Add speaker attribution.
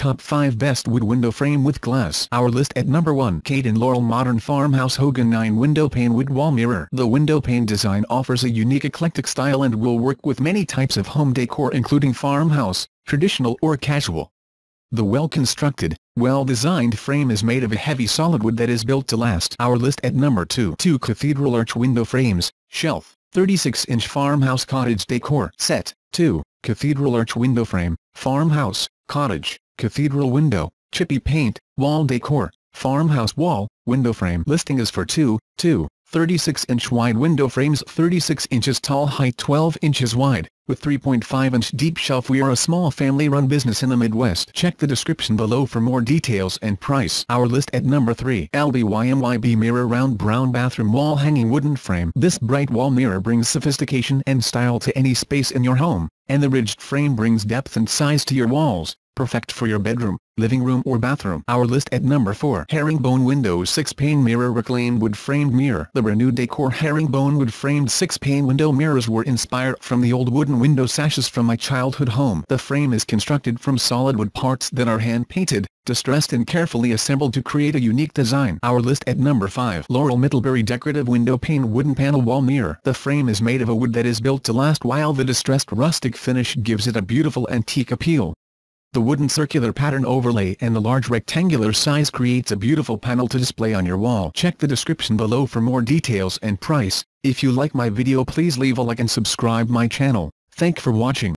Speaker 1: Top 5 Best Wood Window Frame with Glass Our list at number 1 Kate and Laurel Modern Farmhouse Hogan 9 Window Pane Wood Wall Mirror The window pane design offers a unique eclectic style and will work with many types of home decor including farmhouse, traditional or casual. The well-constructed, well-designed frame is made of a heavy solid wood that is built to last. Our list at number 2 2 Cathedral Arch Window Frames, Shelf, 36-inch Farmhouse Cottage Decor Set, 2, Cathedral Arch Window Frame, Farmhouse, Cottage, cathedral window, chippy paint, wall decor, farmhouse wall, window frame. Listing is for 2, 2, 36-inch wide window frames 36 inches tall height 12 inches wide, with 3.5-inch deep shelf We are a small family-run business in the Midwest. Check the description below for more details and price. Our list at number 3 LBYMYB Mirror Round Brown Bathroom Wall Hanging Wooden Frame This bright wall mirror brings sophistication and style to any space in your home, and the ridged frame brings depth and size to your walls perfect for your bedroom, living room or bathroom. Our list at number 4 Herringbone Windows 6-pane mirror reclaimed wood framed mirror The renewed decor herringbone wood framed 6-pane window mirrors were inspired from the old wooden window sashes from my childhood home. The frame is constructed from solid wood parts that are hand-painted, distressed and carefully assembled to create a unique design. Our list at number 5 Laurel Middlebury Decorative Window Pane Wooden Panel Wall Mirror The frame is made of a wood that is built to last while the distressed rustic finish gives it a beautiful antique appeal. The wooden circular pattern overlay and the large rectangular size creates a beautiful panel to display on your wall. Check the description below for more details and price. If you like my video please leave a like and subscribe my channel. Thank for watching.